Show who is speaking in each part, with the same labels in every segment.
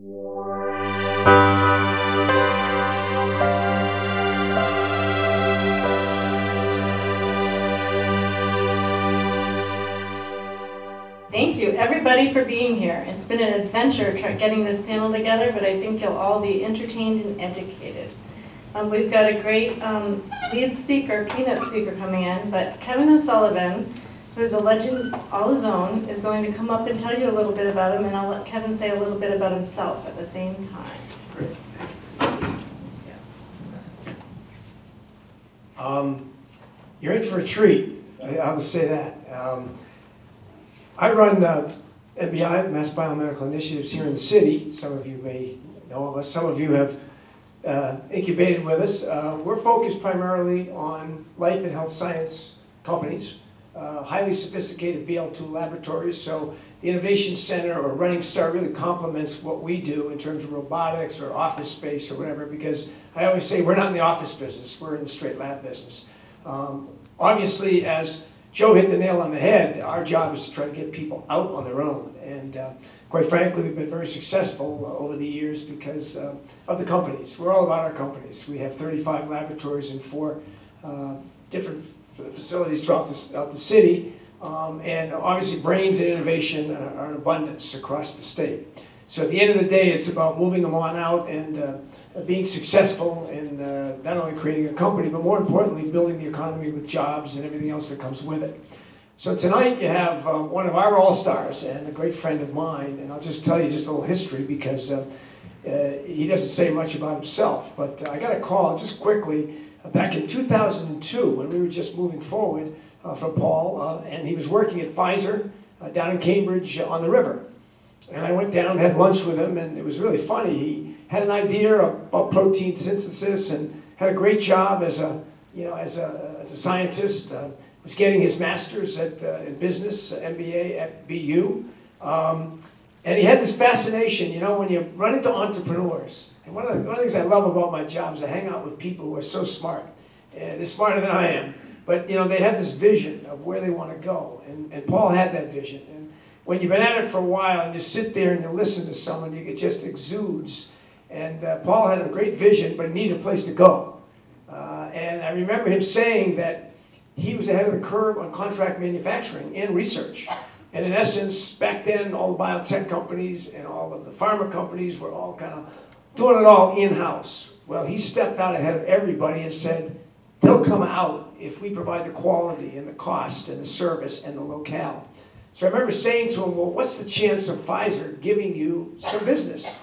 Speaker 1: Thank you, everybody, for being here. It's been an adventure getting this panel together, but I think you'll all be entertained and educated. Um, We've got a great um, lead speaker, keynote speaker coming in, but Kevin O'Sullivan, who's a legend all his own, is going to come up and tell you a little bit about him, and I'll let Kevin say a little bit about himself at the same time.
Speaker 2: Um, You're in for a treat, I- I'll just say that. Um, I run uh, MBI, Mass Biomedical Initiatives here in the city. Some of you may know of us, some of you have uh, incubated with us. Uh, We're focused primarily on life and health science companies, uh, highly sophisticated BL2 laboratories. So the Innovation Center or Running Start really complements what we do in terms of robotics or office space or whatever, because I always say we're not in the office business, we're in the straight lab business. Um, Obviously, as Joe hit the nail on the head, our job is to try to get people out on their own. And uh, quite frankly, we've been very successful uh, over the years because uh, of the companies. We're all about our companies. We have 35 laboratories in four uh, different facilities throughout the, throughout the city. Um, and obviously, brains and innovation are, in abundance across the state. So at the end of the day, it's about moving them on out and uh, being successful in uh, not only creating a company, but more importantly, building the economy with jobs and everything else that comes with it. So tonight you have uh, one of our all-stars and a great friend of mine, and I'll just tell you just a little history because uh, uh, he doesn't say much about himself. But uh, I got a call just quickly uh, back in 2002 when we were just moving forward uh, from Paul, uh, and he was working at Pfizer uh, down in Cambridge on the river. And I went down, had lunch with him, and it was really funny. He had an idea about protein synthesis and had a great job as a, you know, as a, as a scientist. Uh, was getting his master's at, uh, in business, MBA at BU. Um, and he had this fascination, you know, when you run into entrepreneurs. And one of, the, one of the things I love about my job is I hang out with people who are so smart. And they're smarter than I am. But, you know, they have this vision of where they want to go. And, and Paul had that vision. And when you've been at it for a while and you sit there and you listen to someone, you, it just exudes. And uh, Paul had a great vision, but he needed a place to go. Uh, and I remember him saying that he was ahead of the curve on contract manufacturing and research. And in essence, back then, all the biotech companies and all of the pharma companies were all kind of doing it all in-house. Well, he stepped out ahead of everybody and said, they'll come out if we provide the quality and the cost and the service and the locale. So I remember saying to him, well, what's the chance of Pfizer giving you some business?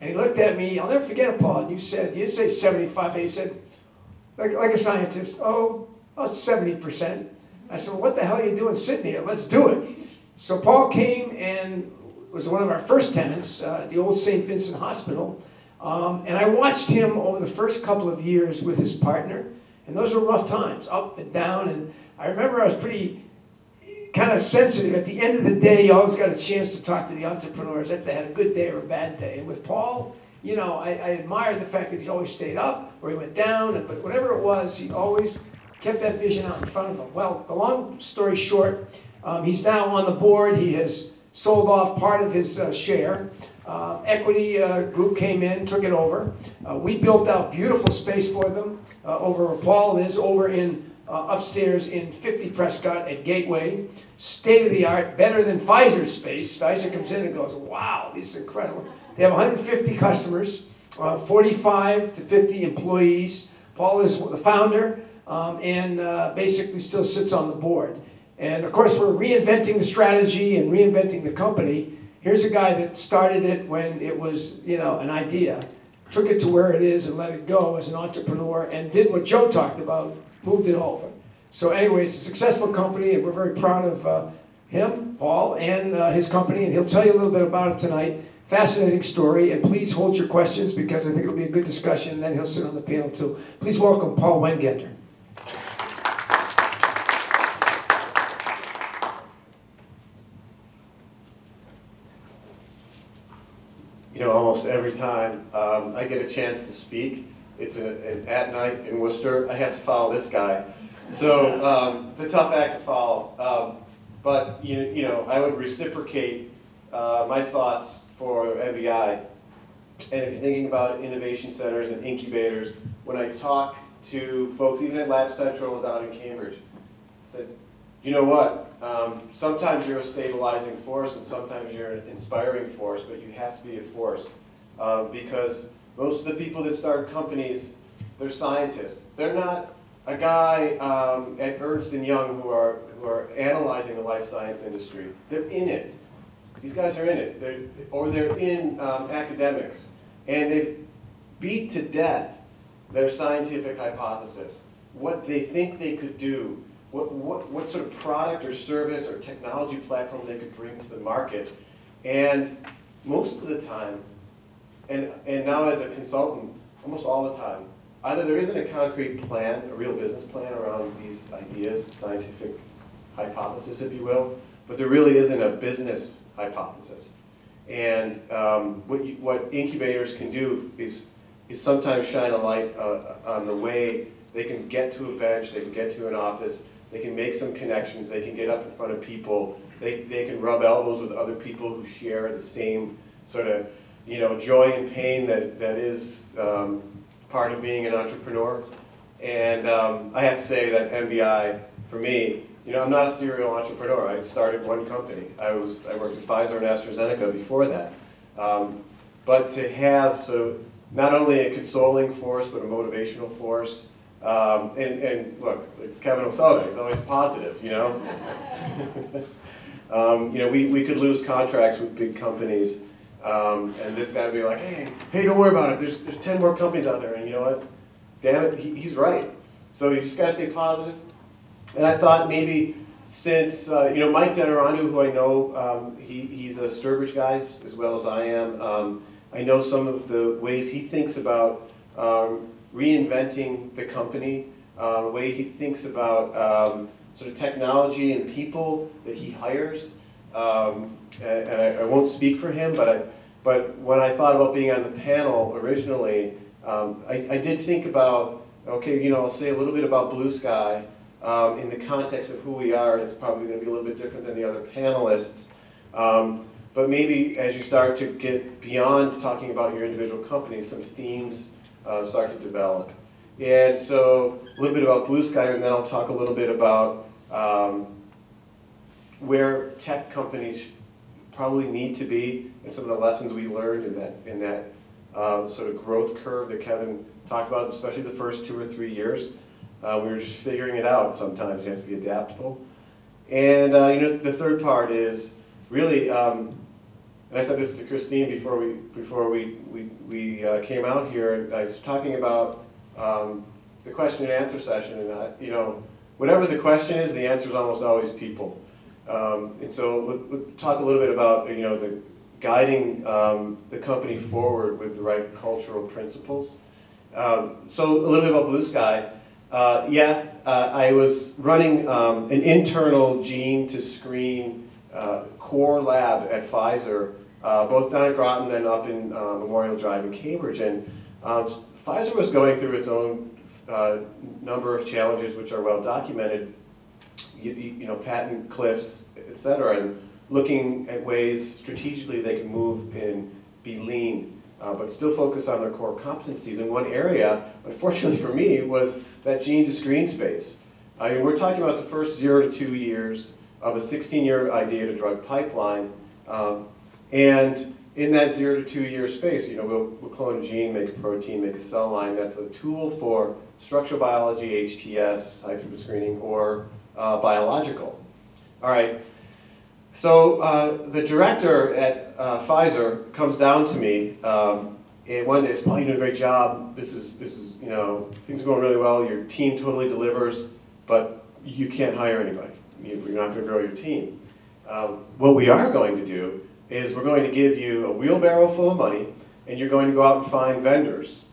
Speaker 2: And he looked at me, I'll never forget it, Paul, and you said, you didn't say 75, he said, like, like a scientist, oh, about 70%. I said, well, what the hell are you doing sitting here? Let's do it. So Paul came and was one of our first tenants uh, at the old St. Vincent Hospital. Um, and I watched him over the first couple of years with his partner. And those were rough times, up and down. And I remember I was pretty kind of sensitive. At the end of the day, you always got a chance to talk to the entrepreneurs if they had a good day or a bad day. And with Paul, you know, I, I admired the fact that he's always stayed up or he went down. But whatever it was, he always kept that vision out in front of him. Well, the long story short, um, he's now on the board. He has sold off part of his uh, share. Uh, equity uh, group came in, took it over. Uh, we built out beautiful space for them uh, over where Paul is, over in uh, upstairs in 50 Prescott at Gateway. State of the art, better than Pfizer's space. Pfizer comes in and goes, wow, this is incredible. They have 150 customers, uh, 45 to 50 employees. Paul is the founder um, and basically still sits on the board. And of course, we're reinventing the strategy and reinventing the company. Here's a guy that started it when it was, you know, an idea, took it to where it is and let it go as an entrepreneur, and did what Joe talked about, moved it over. So, anyways, it's a successful company, and we're very proud of uh, him, Paul, and uh, his company, and he'll tell you a little bit about it tonight. Fascinating story, and please hold your questions because I think it'll be a good discussion, and then he'll sit on the panel too. Please welcome Paul Wengender.
Speaker 3: Know, almost every time um, I get a chance to speak, it's a, a, at night in Worcester, I have to follow this guy. So um, it's a tough act to follow. Um, but, you, you know, I would reciprocate uh, my thoughts for MBI. And if you're thinking about innovation centers and incubators, when I talk to folks, even at Lab Central down in Cambridge, I said, you know what? Um, sometimes you're a stabilizing force and sometimes you're an inspiring force, but you have to be a force. Uh, because most of the people that start companies, they're scientists. They're not a guy um, at Ernst and Young who are, who are analyzing the life science industry. They're in it. These guys are in it. They're, or they're in um, academics. And they've beat to death their scientific hypothesis, what they think they could do, what, what, what sort of product or service or technology platform they could bring to the market. And most of the time, and, and now as a consultant, almost all the time, either there isn't a concrete plan, a real business plan around these ideas, scientific hypothesis, if you will, but there really isn't a business hypothesis. And um, what, you, what incubators can do is, is sometimes shine a light uh, on the way they can get to a bench, they can get to an office, they can make some connections, they can get up in front of people, they, they can rub elbows with other people who share the same sort of you know, joy and pain that, that is um, part of being an entrepreneur. And um, I have to say that MBI, for me, you know, I'm not a serial entrepreneur. I started one company. I was I worked at Pfizer and AstraZeneca before that. Um, but to have sort of not only a consoling force, but a motivational force. Um, and, and look, it's Kevin O'Sullivan. He's always positive, you know. um, you know, we, we could lose contracts with big companies, um, and this guy would be like, hey, hey, don't worry about it. There's, there's 10 more companies out there, and you know what? Damn it, he, he's right. So you just gotta stay positive. And I thought maybe since, uh, you know, Mike Denarandu, who I know, um, he, he's a Sturbridge guy as well as I am. Um, I know some of the ways he thinks about um, reinventing the company, uh, the way he thinks about um, sort of technology and people that he hires. Um, and and I, I won't speak for him, but I, but when I thought about being on the panel originally, um, I, I did think about, okay, you know, I'll say a little bit about Blue Sky um, in the context of who we are. It's probably going to be a little bit different than the other panelists. Um, but maybe as you start to get beyond talking about your individual companies, some themes uh, start to develop. And so a little bit about Blue Sky, and then I'll talk a little bit about um, where tech companies probably need to be and some of the lessons we learned in that, in that uh, sort of growth curve that Kevin talked about, especially the first two or three years. Uh, we were just figuring it out sometimes. You have to be adaptable. And uh, you know, the third part is really, um, and I said this to Christine before we, before we, we, we uh, came out here, I was talking about um, the question and answer session, and you know, whatever the question is, the answer is almost always people. Um, and so we'll, we'll talk a little bit about you know the guiding um, the company forward with the right cultural principles. Um, so a little bit about Blue Sky. Uh, yeah, uh, I was running um, an internal gene to screen uh, core lab at Pfizer, uh, both down at Groton, then up in uh, Memorial Drive in Cambridge. And um, Pfizer was going through its own uh, number of challenges, which are well documented. You, you know, patent cliffs, et cetera, and looking at ways strategically they can move and be lean, uh, but still focus on their core competencies. And one area, unfortunately for me, was that gene to screen space. I mean, we're talking about the first zero to two years of a 16-year idea to drug pipeline. Um, and in that zero to two year space, you know, we'll, we'll clone a gene, make a protein, make a cell line. That's a tool for structural biology, HTS, high throughput screening, or uh, biological. All right. So uh, the director at uh, Pfizer comes down to me, um, and one day says, "Paul, you doing a great job. This is this is you know things are going really well. Your team totally delivers, but you can't hire anybody. You- You're not going to grow your team. Um, what we are going to do is we're going to give you a wheelbarrow full of money, and you're going to go out and find vendors."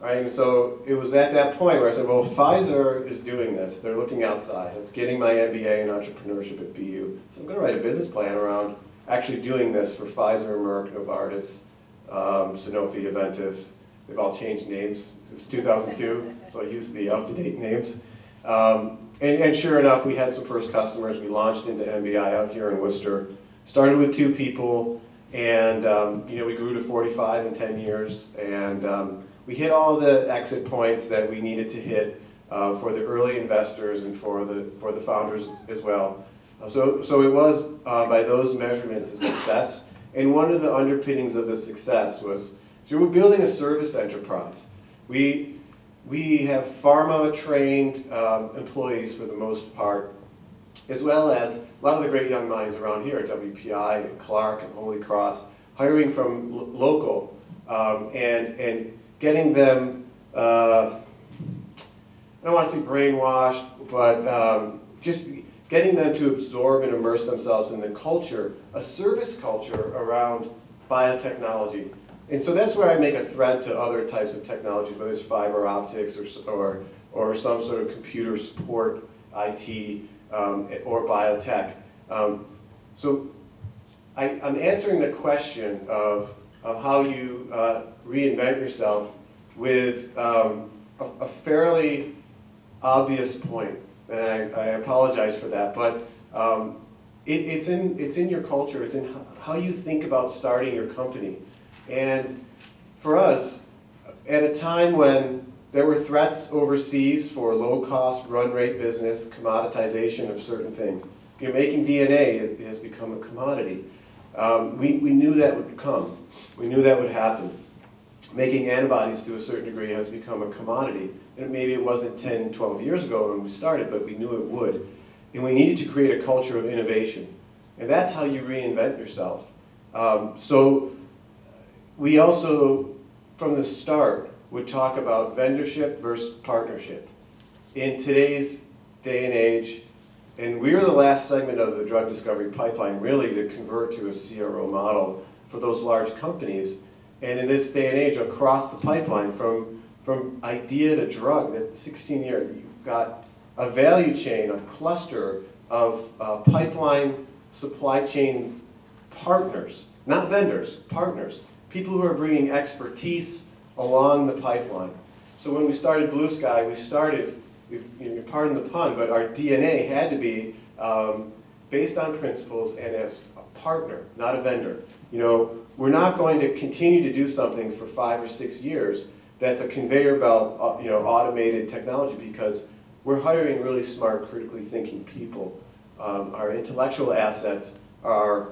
Speaker 3: Right, and so it was at that point where I said, well, Pfizer is doing this. They're looking outside. I was getting my MBA in entrepreneurship at BU. So I'm going to write a business plan around actually doing this for Pfizer, Merck, Novartis, um, Sanofi, Aventis. They've all changed names. It was 2002, so I used the up-to-date names. Um, and, and sure enough, we had some first customers. We launched into MBI out here in Worcester. Started with two people. And, um, you know, we grew to 45 in 10 years, and um, we hit all the exit points that we needed to hit uh, for the early investors and for the, for the founders as well. So, so it was, uh, by those measurements, a success. And one of the underpinnings of the success was, so we're building a service enterprise. We, we have pharma-trained um, employees for the most part, as well as a lot of the great young minds around here, at WPI and Clark and Holy Cross, hiring from lo- local um, and, and getting them, uh, I don't want to say brainwashed, but um, just getting them to absorb and immerse themselves in the culture, a service culture around biotechnology. And so that's where I make a thread to other types of technologies, whether it's fiber optics or, or, or some sort of computer support, IT, um, or biotech. Um, so I, I'm answering the question of, of how you uh, reinvent yourself with um, a, a fairly obvious point, and I, I apologize for that, but um, it, it's in it's in your culture. It's in how you think about starting your company, and for us, at a time when there were threats overseas for low-cost run rate business, commoditization of certain things. You know, making DNA has become a commodity. Um, we, we knew that would come. We knew that would happen. Making antibodies to a certain degree has become a commodity. And maybe it wasn't 10, 12 years ago when we started, but we knew it would. And we needed to create a culture of innovation. And that's how you reinvent yourself. Um, so we also, from the start, would talk about vendorship versus partnership. In today's day and age, and we are the last segment of the drug discovery pipeline really to convert to a CRO model for those large companies. And in this day and age, across the pipeline, from, from idea to drug, that's 16 years, you've got a value chain, a cluster of uh, pipeline supply chain partners, not vendors, partners, people who are bringing expertise along the pipeline. So when we started Blue Sky, we started, you know, pardon the pun, but our DNA had to be um, based on principles and as a partner, not a vendor. You know, we're not going to continue to do something for five or six years that's a conveyor belt, uh, you know, automated technology because we're hiring really smart, critically thinking people. Um, our intellectual assets are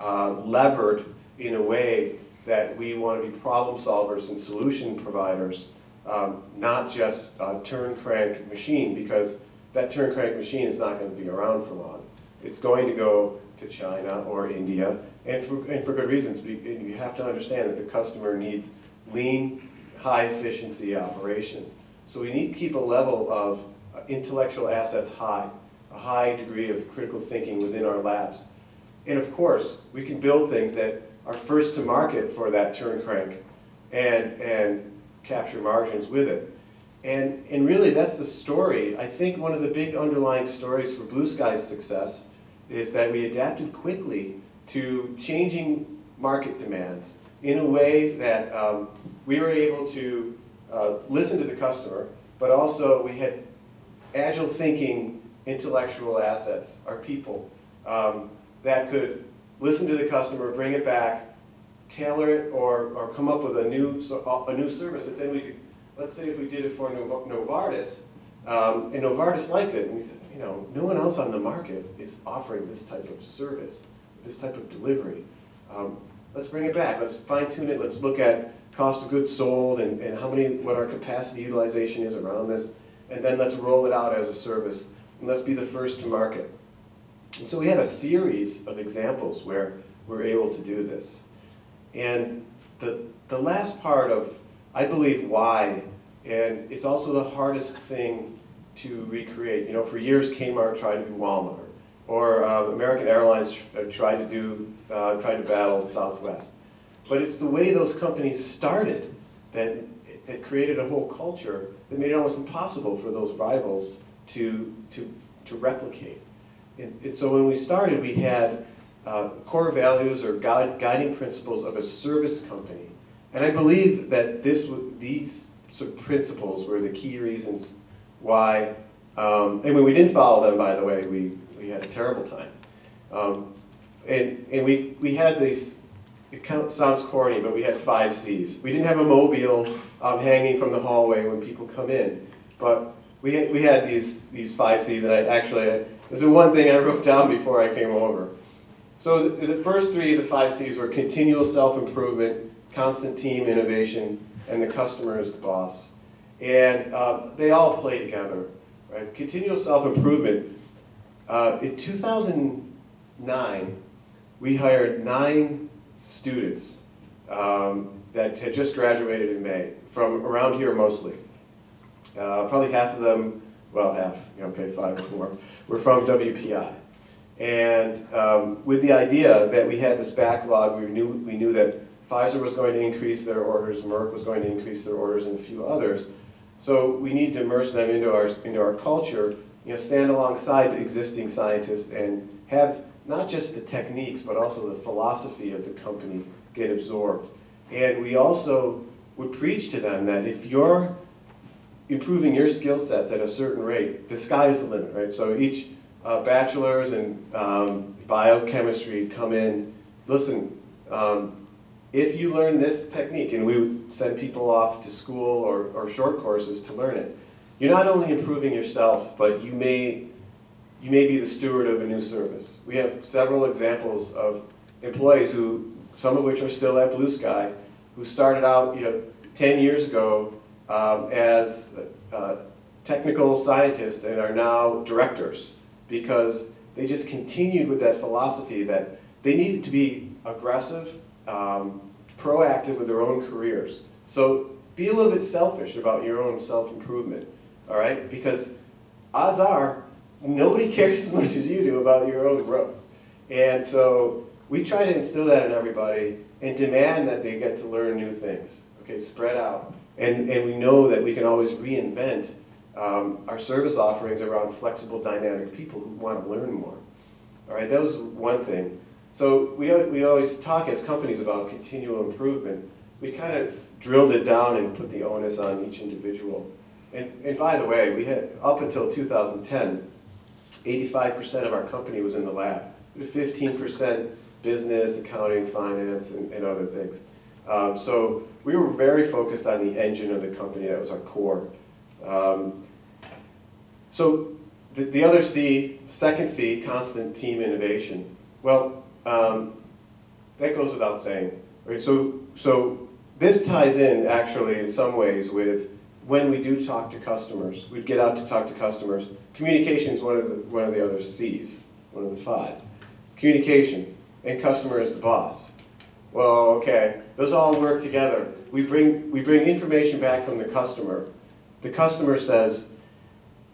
Speaker 3: uh, levered in a way that we want to be problem solvers and solution providers, um, not just a turn crank machine, because that turn crank machine is not going to be around for long. It's going to go to China or India, and for, and for good reasons. You have to understand that the customer needs lean, high efficiency operations. So we need to keep a level of uh, intellectual assets high, a high degree of critical thinking within our labs. And of course, we can build things that are first to market for that turn crank and, and capture margins with it. And, and really, that's the story. I think one of the big underlying stories for Blue Sky's success is that we adapted quickly to changing market demands in a way that um, we were able to uh, listen to the customer, but also we had agile thinking intellectual assets, our people, um, that could listen to the customer, bring it back, tailor it, or, or come up with a new, a new service that then we could, let's say if we did it for Nov- Novartis, um, and Novartis liked it, and we said, you know, no one else on the market is offering this type of service, this type of delivery. Um, let's bring it back, let's fine tune it, let's look at cost of goods sold and, and how many, what our capacity utilization is around this, and then let's roll it out as a service, and let's be the first to market. And so we had a series of examples where we're able to do this. And the, the last part of, I believe, why, and it's also the hardest thing to recreate. You know, for years Kmart tried to be Walmart, or uh, American Airlines uh, tried to do, uh, tried to battle Southwest. But it's the way those companies started that, that created a whole culture that made it almost impossible for those rivals to, to, to replicate. And, and so when we started, we had uh, core values or guide, guiding principles of a service company. And I believe that this, these sort of principles were the key reasons why, um, and when we didn't follow them, by the way, we, we had a terrible time. Um, and and we, we had these it sounds corny, but we had five Cs. We didn't have a mobile um, hanging from the hallway when people come in, but we had, we had these, these five Cs, and I actually, this is one thing I wrote down before I came over. So the, the first three, the five Cs were continual self-improvement, constant team innovation, and the customer is the boss. And uh, they all play together, right? Continual self-improvement. Uh, in 2009, we hired nine students um, that had just graduated in May, from around here mostly. Uh, probably half of them, well, half, okay, five or more, were from WPI. And um, with the idea that we had this backlog, we knew, we knew that Pfizer was going to increase their orders, Merck was going to increase their orders, and a few others. So we need to immerse them into our, into our culture, you know, stand alongside existing scientists and have not just the techniques, but also the philosophy of the company get absorbed. And we also would preach to them that if you're improving your skill sets at a certain rate, the sky is the limit, right? So each uh, bachelor's in um, biochemistry come in, listen, um, if you learn this technique, and we would send people off to school or, or short courses to learn it, you're not only improving yourself, but you may, you may be the steward of a new service. We have several examples of employees who, some of which are still at Blue Sky, who started out, you know, 10 years ago um, as uh, technical scientists and are now directors because they just continued with that philosophy that they needed to be aggressive, um, proactive with their own careers. So be a little bit selfish about your own self-improvement, all right? Because odds are nobody cares as much as you do about your own growth. And so we try to instill that in everybody and demand that they get to learn new things, okay, spread out. And, and we know that we can always reinvent um, our service offerings around flexible, dynamic people who want to learn more. All right, that was one thing. So we, we always talk as companies about continual improvement. We kind of drilled it down and put the onus on each individual. And, and by the way, we had, up until 2010, 85% of our company was in the lab. 15% business, accounting, finance, and, and other things. Um, so we were very focused on the engine of the company. That was our core. Um, so the, the other C, second C, constant team innovation. Well, um, that goes without saying. Right? So, so this ties in actually in some ways with when we do talk to customers. We'd get out to talk to customers. Communication is one of the, one of the other C's, one of the five. Communication, and customer is the boss. Well, okay, those all work together. We bring, we bring information back from the customer. The customer says,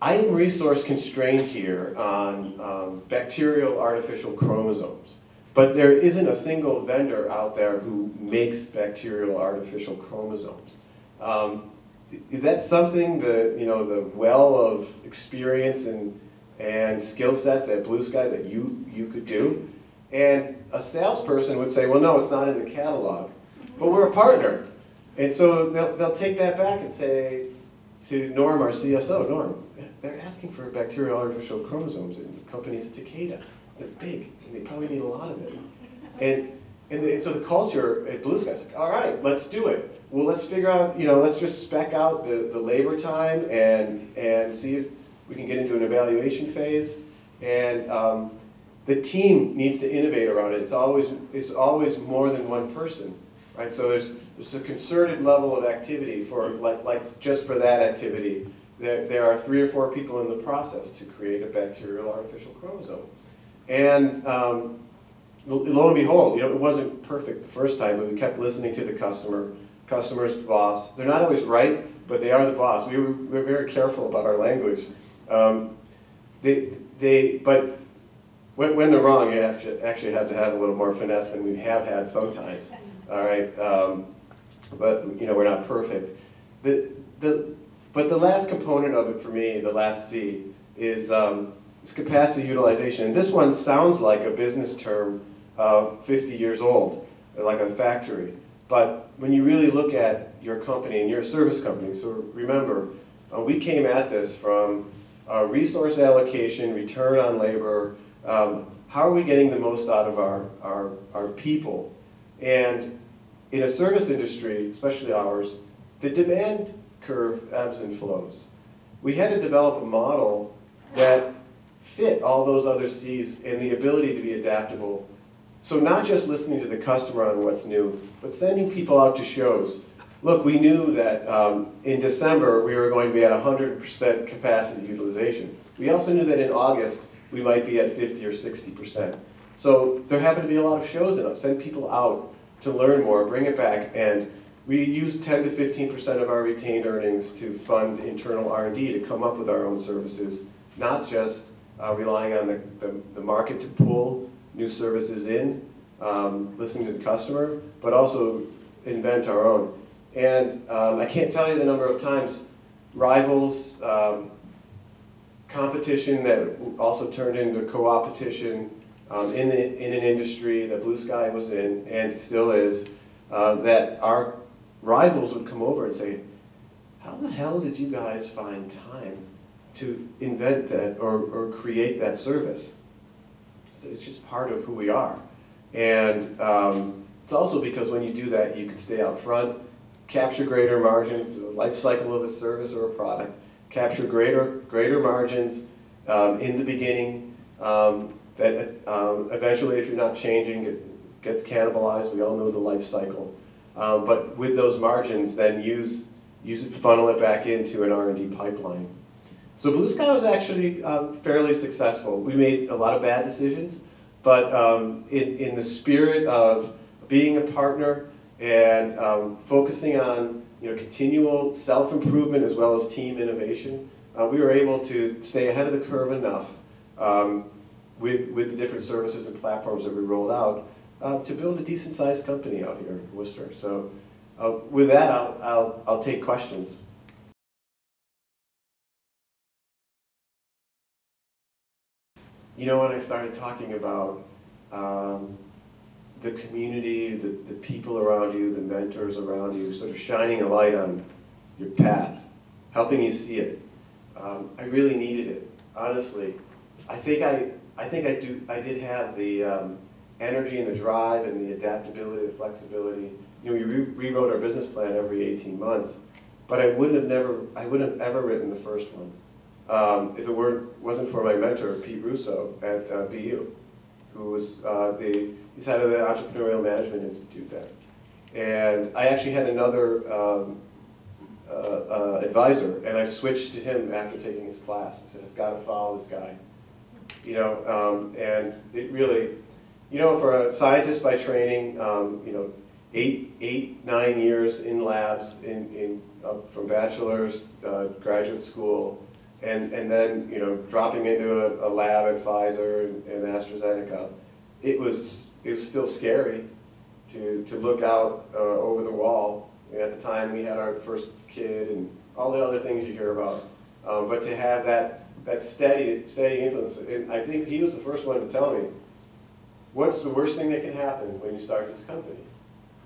Speaker 3: I am resource constrained here on um, bacterial artificial chromosomes, but there isn't a single vendor out there who makes bacterial artificial chromosomes. Um, is that something the you know the well of experience and and skill sets at Blue Sky that you you could do? And a salesperson would say, well, no, it's not in the catalog, but we're a partner. And so they'll, they'll take that back and say to Norm, our CSO, Norm, they're asking for bacterial artificial chromosomes in the company's Takeda. They're big, and they probably need a lot of it. And, and, the, so the culture at Blue Sky's like, all right, let's do it. Well, let's figure out, you know, let's just spec out the, the labor time and, and see if we can get into an evaluation phase. And um, the team needs to innovate around it. It's always, it's always more than one person, right? So there's, there's a concerted level of activity for, like, like just for that activity. There, there are three or four people in the process to create a bacterial artificial chromosome. And um, lo and behold, you know, it wasn't perfect the first time, but we kept listening to the customer. Customer's the boss. They're not always right, but they are the boss. We were, we were very careful about our language. Um, they, they, but when, when they're wrong, you actually, actually have to have a little more finesse than we have had sometimes. All right, um, but you know we're not perfect. The, the, but the last component of it for me, the last C, is, um, capacity utilization. And this one sounds like a business term uh, 50 years old, like a factory. But when you really look at your company, and you're a service company, so remember, uh, we came at this from uh, resource allocation, return on labor, um, how are we getting the most out of our, our, our people? And in a service industry, especially ours, the demand curve ebbs and flows. We had to develop a model that fit all those other Cs and the ability to be adaptable. So not just listening to the customer on what's new, but sending people out to shows. Look, we knew that um, in December we were going to be at 100% capacity utilization. We also knew that in August we might be at 50 or 60%. So there happened to be a lot of shows in us. Send people out to learn more, bring it back, and we use 10 to 15% of our retained earnings to fund internal R&D to come up with our own services, not just uh, relying on the, the, the market to pull new services in, um, listening to the customer, but also invent our own. And um, I can't tell you the number of times rivals, um, competition that also turned into co-opetition um, in, the, in an industry that Blue Sky was in and still is, uh, that our rivals would come over and say, how the hell did you guys find time to invent that or, or create that service? So it's just part of who we are. And um, it's also because when you do that, you can stay out front, capture greater margins, the life cycle of a service or a product, capture greater, greater margins um, in the beginning um, that um, eventually, if you're not changing, it gets cannibalized. We all know the life cycle. Um, but with those margins, then use, use it, funnel it back into an R&D pipeline. So Blue Sky was actually um, fairly successful. We made a lot of bad decisions, but um, in, in the spirit of being a partner and um, focusing on you know, continual self-improvement as well as team innovation, uh, we were able to stay ahead of the curve enough um, with, with the different services and platforms that we rolled out uh, to build a decent-sized company out here in Worcester. So uh, with that, I'll, I'll, I'll take questions. You know, when I started talking about um, the community, the, the people around you, the mentors around you, sort of shining a light on your path, helping you see it, um, I really needed it, honestly. I think I, I think I do. I did have the um, energy and the drive and the adaptability, the flexibility. You know, we re rewrote our business plan every 18 months, but I wouldn't have never, I wouldn't have ever written the first one um, if it weren't wasn't for my mentor Pete Russo at uh, BU, who was uh, the he's head of the Entrepreneurial Management Institute there, and I actually had another. Um, uh, uh, advisor, and I switched to him after taking his class. I said, I've got to follow this guy you know, um, and it really, you know, for a scientist by training, um, you know, eight, eight, nine years in labs, in, in uh, from bachelor's, uh, graduate school, and, and then, you know, dropping into a, a lab at Pfizer and, and, AstraZeneca, it was, it was still scary to, to look out uh, over the wall. And at the time, we had our first kid and all the other things you hear about. Um, but to have that that steady, steady influence. And I think he was the first one to tell me, what's the worst thing that can happen when you start this company?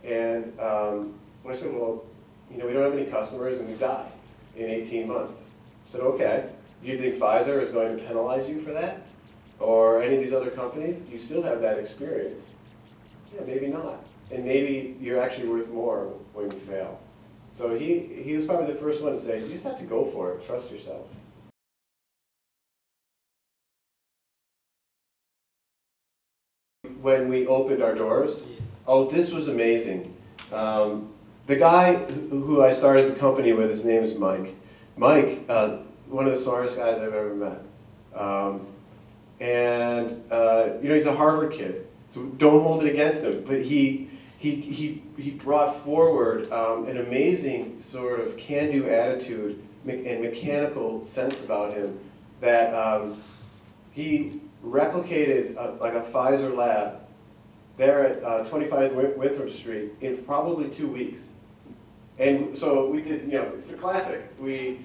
Speaker 3: And um, I said, well, you know, we don't have any customers and we die in 18 months. I said, okay, do you think Pfizer is going to penalize you for that? Or any of these other companies? Do you still have that experience. Yeah, maybe not. And maybe you're actually worth more when you fail. So he, he was probably the first one to say, you just have to go for it, trust yourself. When we opened our doors. Oh, this was amazing. Um, the guy who I started the company with, his name is Mike. Mike, uh, one of the smartest guys I've ever met. Um, and, uh, you know, he's a Harvard kid, so don't hold it against him. But he, he, he, he brought forward um, an amazing sort of can-do attitude and mechanical sense about him that um, he replicated a, like a Pfizer lab there at uh, 25 Winthrop Street in probably two weeks. And so we did, you know, it's a classic. We,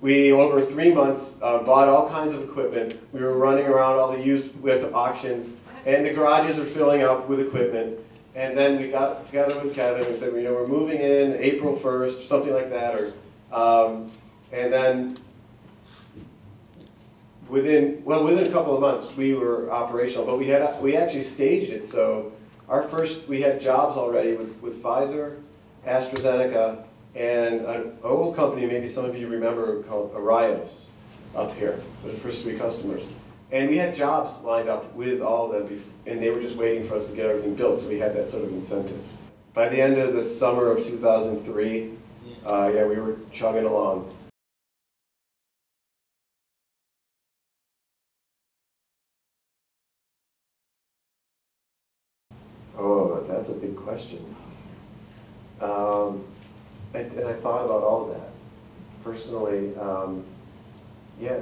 Speaker 3: we over three months, uh, bought all kinds of equipment. We were running around all the used, we went to auctions, and the garages are filling up with equipment. And then we got together with Kevin and said, you know, we're moving in April 1st, something like that, or, um, and then within, well, within a couple of months, we were operational, but we had, we actually staged it so our first, we had jobs already with, with Pfizer, AstraZeneca, and an old company, maybe some of you remember, called Arios up here, for the first three customers. And we had jobs lined up with all of them, and they were just waiting for us to get everything built, so we had that sort of incentive. By the end of the summer of 2003, uh, yeah, we were chugging along. Question. Um, and, and I thought about all of that. Personally, um, yeah,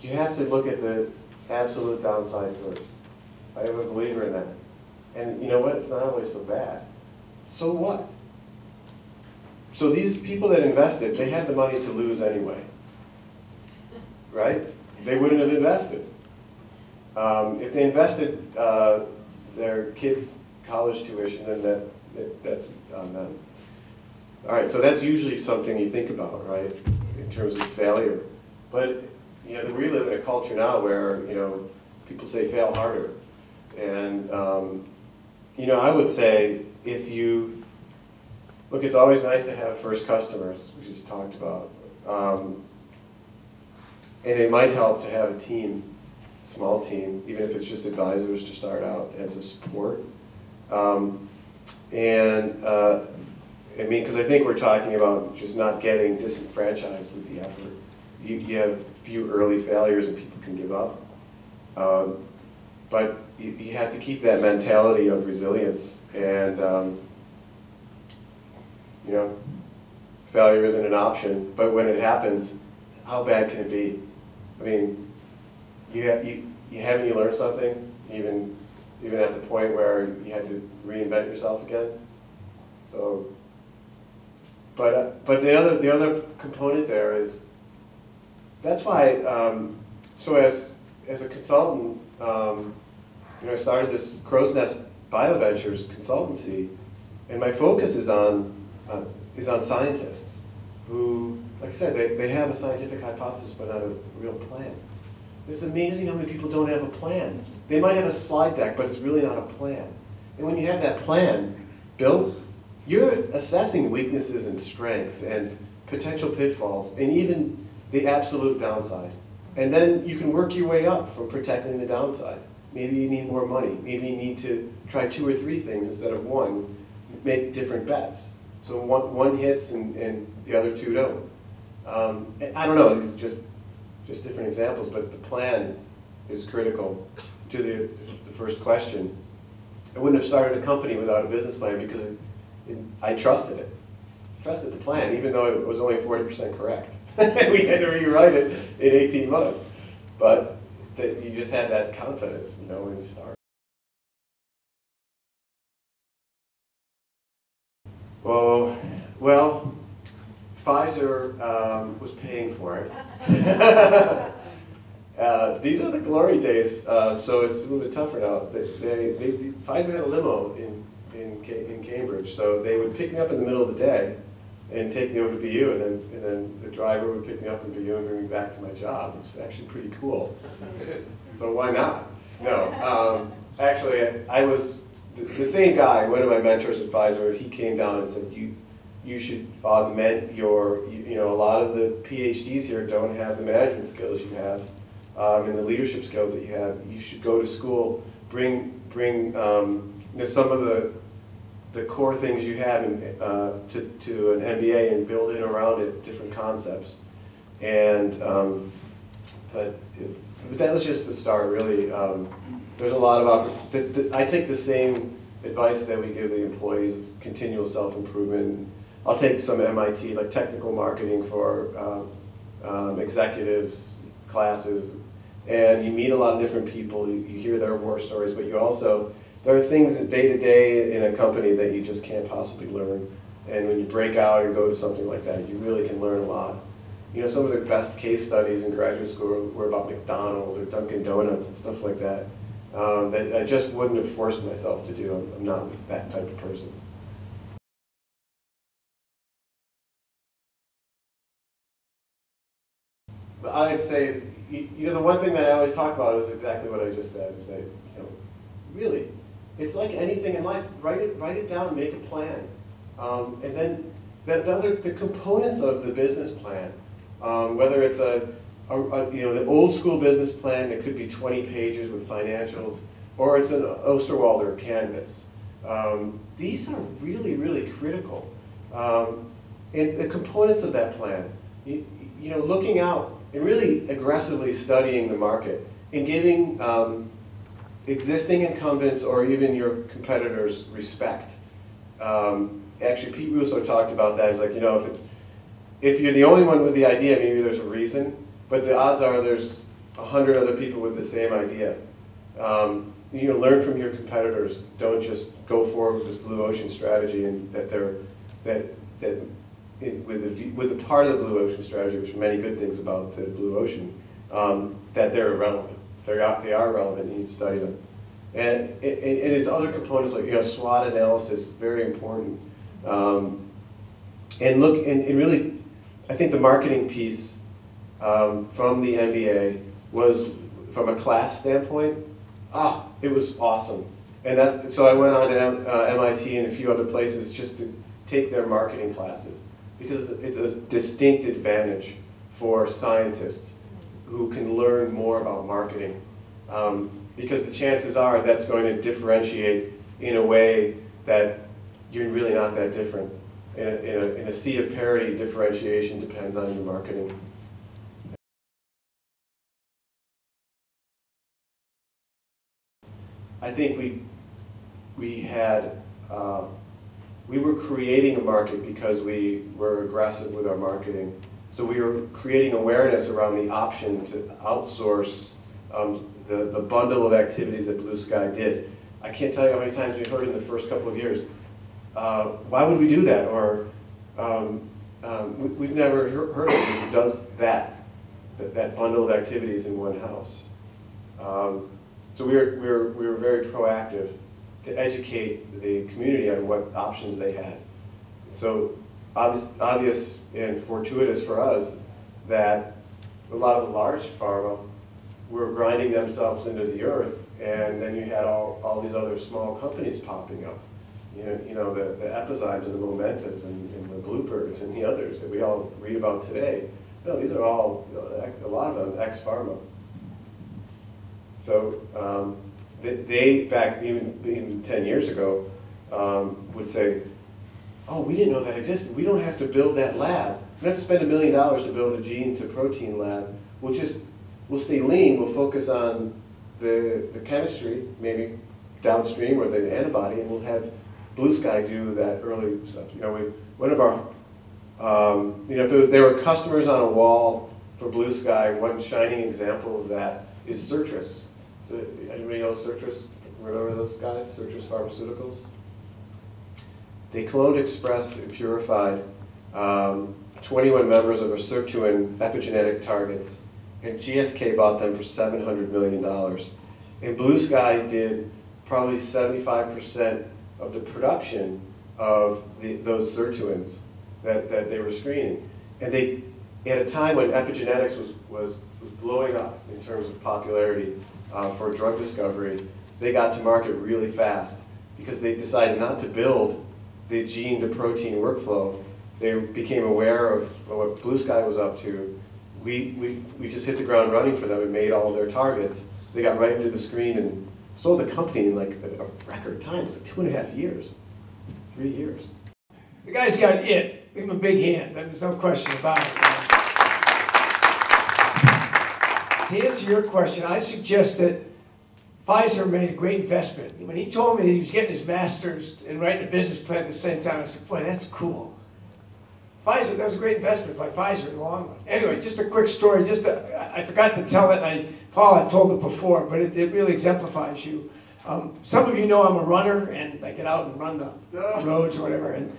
Speaker 3: you have to look at the absolute downside first. I am a believer in that. And you know what? It's not always so bad. So what? So these people that invested, they had the money to lose anyway. Right? They wouldn't have invested. Um, if they invested uh, their kids' college tuition, then that, that, that's on them. All right, so that's usually something you think about, right, in terms of failure. But, you know, we live in a culture now where, you know, people say fail harder. And, um, you know, I would say if you, look, it's always nice to have first customers, we just talked about. Um, and it might help to have a team, small team, even if it's just advisors to start out as a support. Um, and, uh, I mean, because I think we're talking about just not getting disenfranchised with the effort. You, you have a few early failures and people can give up. Um, but you, you have to keep that mentality of resilience and, um, you know, failure isn't an option, but when it happens, how bad can it be? I mean, you, ha- you, you haven't you learned something, even, even at the point where you had to reinvent yourself again? So, but, uh, but the other, the other component there is, that's why, um, so as, as a consultant, um, you know, I started this Crow's Nest BioVentures consultancy, and my focus is on, uh, is on scientists who, like I said, they, they have a scientific hypothesis but not a real plan. It's amazing how many people don't have a plan. They might have a slide deck, but it's really not a plan. And when you have that plan built, you're assessing weaknesses and strengths and potential pitfalls and even the absolute downside. And then you can work your way up from protecting the downside. Maybe you need more money. Maybe you need to try two or three things instead of one. Make different bets. So one, one hits and, and the other two don't. Um, I don't know, are just, just different examples, but the plan is critical to the, the first question. I wouldn't have started a company without a business plan because it, it, I trusted it. Trusted the plan, even though it was only 40% correct. we had to rewrite it in 18 months. But you just had that confidence, you know, when you start. Well, well, Pfizer um, was paying for it. uh, these are the glory days, uh, so it's a little bit tougher now. They, they, they, Pfizer had a limo in, in, in Cambridge, so they would pick me up in the middle of the day and take me over to BU, and then, and then the driver would pick me up in BU and bring me back to my job. It's actually pretty cool. So why not? No, um, actually, I, was, the, the same guy, one of my mentors at Pfizer, he came down and said, you, you should augment your, you, you know, a lot of the PhDs here don't have the management skills you have, um, and the leadership skills that you have. You should go to school, bring, bring, um, you know, some of the, the core things you have in, uh, to, to an MBA and build in around it different concepts. And, um, but, but that was just the start, really. Um, there's a lot of, I take the same advice that we give the employees, continual self-improvement. I'll take some MIT, like technical marketing for um, um, executives, classes, and you meet a lot of different people, you, hear their war stories, but you also, there are things day to day in a company that you just can't possibly learn. And when you break out or go to something like that, you really can learn a lot. You know, some of the best case studies in graduate school were about McDonald's or Dunkin' Donuts and stuff like that, um, that I just wouldn't have forced myself to do. I'm, I'm not that type of person. But I'd say, you know, the one thing that I always talk about is exactly what I just said, is that, you know, really, It's like anything in life, write it, write it down, make a plan. Um, and then the, the other, the components of the business plan, um, whether it's a, a, a, you know, the old school business plan, that could be twenty pages with financials, or it's an Osterwalder canvas. Um, these are really, really critical. Um, and the components of that plan, you, you know, looking out and really aggressively studying the market and giving um, existing incumbents or even your competitors respect. Um, actually, Pete Russo talked about that. He's like, you know, if, if you're the only one with the idea, maybe there's a reason, but the odds are there's a hundred other people with the same idea. Um, you know, learn from your competitors. Don't just go forward with this blue ocean strategy and that they're that that it, with the with the part of the blue ocean strategy, which are many good things about the blue ocean, um, that they're irrelevant. They're they are relevant. You need to study them. And it, it, it is other components like you know SWOT analysis, very important. Um, and look, and, and really, I think the marketing piece um, from the MBA was, from a class standpoint, ah, it was awesome. And that's, so I went on to M, uh, MIT and a few other places just to take their marketing classes because it's a distinct advantage for scientists who can learn more about marketing. Um, because the chances are that's going to differentiate in a way that you're really not that different. In a, in a, in a sea of parity, differentiation depends on your marketing. I think we, we had, uh, we were creating a market because we were aggressive with our marketing. So we were creating awareness around the option to outsource um, the, the bundle of activities that Blue Sky did. I can't tell you how many times we heard in the first couple of years, uh, why would we do that? Or um, um, we, have never heard of who does that, that, that, bundle of activities in one house. Um, so we were, we, were, we were very proactive to educate the community on what options they had. So obvious, obvious and fortuitous for us that a lot of the large pharma were grinding themselves into the earth, and then you had all, all these other small companies popping up. You know, you know the, the Epizymes and the Momentas and, and the Bluebirds and the others that we all read about today. No, these are all, you know, a lot of them, ex-pharma. So um, they, back even, even 10 years ago, um, would say, oh, we didn't know that existed. We don't have to build that lab. We don't have to spend a million dollars to build a gene to protein lab. We'll just we'll stay lean, we'll focus on the, the chemistry, maybe downstream or the antibody, and we'll have Blue Sky do that early stuff. You know, we, one of our, um, you know, if was, there were customers on a wall for Blue Sky, one shining example of that is Sirtris. So, anybody know Sirtris? Remember those guys, Sirtris Pharmaceuticals? They cloned, expressed, and purified um, 21 members of a sirtuin epigenetic targets and GSK bought them for $700 million. And Blue Sky did probably 75% of the production of the, those sirtuins that, that they were screening. And they, at a time when epigenetics was, was, was blowing up in terms of popularity uh, for drug discovery, they got to market really fast because they decided not to build the gene to protein workflow. They became aware of what Blue Sky was up to we, we, we just hit the ground running for them and made all their targets. They got right into the screen and sold the company in like a, record time. It was like two and a half years, three years.
Speaker 2: The guy's got it. Give him a big hand. There's no question about it. To answer your question, I suggest that Pfizer made a great investment. When he told me that he was getting his master's and writing a business plan at the same time, I said, boy, that's cool. Pfizer, that was a great investment by Pfizer in the long run. Anyway, just a quick story. Just to, I forgot to tell it. I, Paul, I've told it before, but it, it really exemplifies you. Um, some of you know I'm a runner, and I get out and run the roads or whatever. And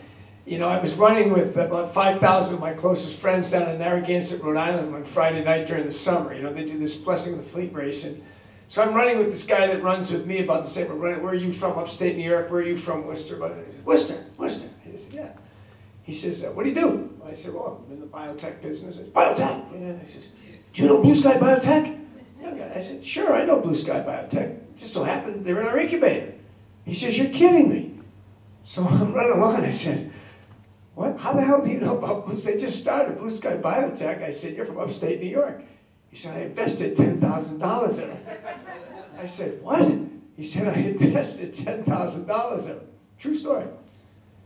Speaker 2: you know, I was running with about 5,000 of my closest friends down in Narragansett, Rhode Island, on Friday night during the summer. You know, they do this Blessing of the Fleet race, and so I'm running with this guy that runs with me about the same. Where are you from? Upstate New York. Where are you from? Worcester. Worcester. Worcester. He said, yeah. He says, what do you do? I said, well, I'm in the biotech business. Said, biotech? Yeah. He says, do you know Blue Sky Biotech? I said, sure, I know Blue Sky Biotech. It just so happened they're in our incubator. He says, you're kidding me. So I'm running along, I said, what, how the hell do you know about Blue? They just started Blue Sky Biotech. I said, you're from upstate New York. He said, I invested $10,000 in it. I said, what? He said, I invested $10,000 in it. True story.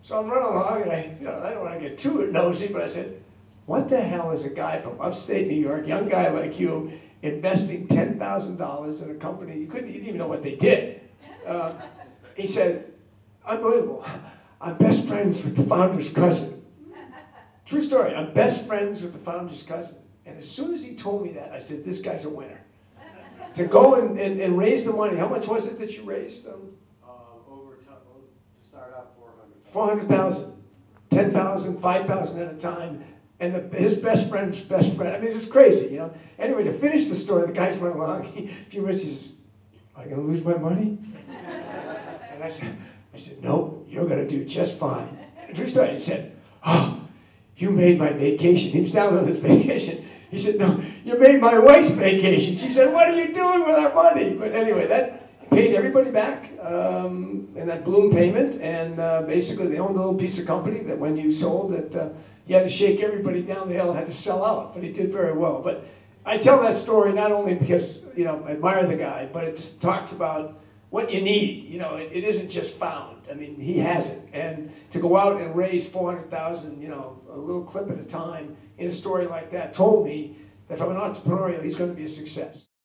Speaker 2: So I'm running along and I, you know, I don't want to get too nosy, but I said, what the hell is a guy from upstate New York, young guy like you, investing $10,000 in a company, you couldn't you didn't even know what they did. Uh, he said, unbelievable. I'm best friends with the founder's cousin. True story. I'm best friends with the founder's cousin. And as soon as he told me that, I said, this guy's a winner. to go and, and, and raise the money, how much was it that you raised? Um,
Speaker 3: Uh, over to, to start out four hundred.
Speaker 2: 400,000, 10,000, 5,000 at a time. And the, his best friend's best friend. I mean, it's just crazy, you know. Anyway, to finish the story, the guy's running along. He, a few minutes, he says, Am I going to lose my money? and I said, I said, No, you're going to do just fine. And story, he said, Oh, you made my vacation. He was down on his vacation. He said, No, you made my wife's vacation. She said, What are you doing with our money? But anyway, that paid everybody back um, in that balloon payment. And uh, basically, they owned a little piece of company that when you sold, that uh, had to shake everybody down the hill, had to sell out. But he did very well. But I tell that story not only because, you know, I admire the guy, but it talks about what you need. You know, it, it isn't just found. I mean, he has it. And to go out and raise 400,000, you know, a little clip at a time in a story like that told me that from an entrepreneurial, he's going to be a success.